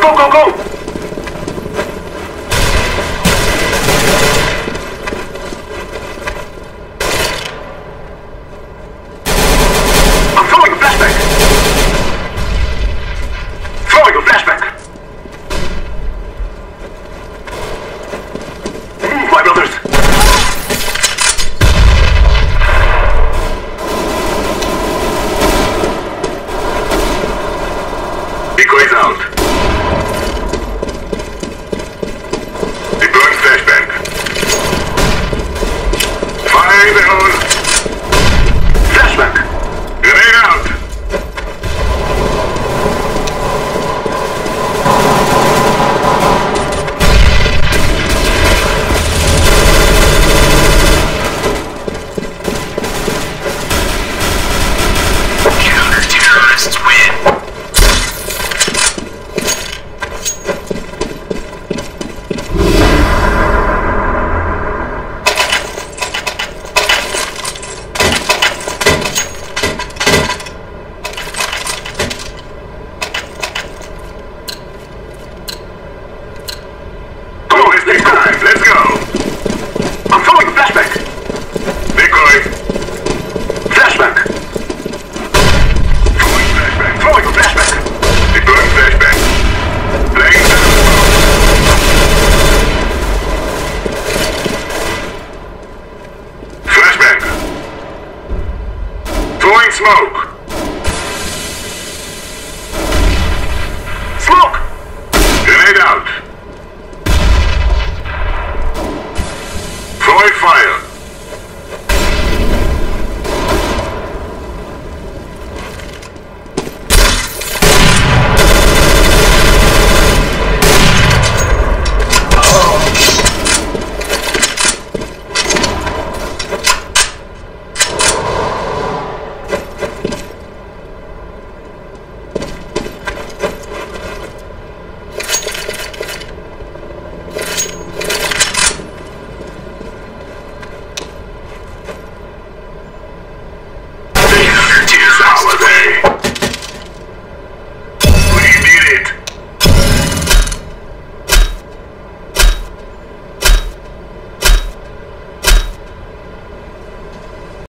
Go, go, go! Leave it Counter-terrorists win. Throwing smoke. Smoke! Grenade out. Throwing fire.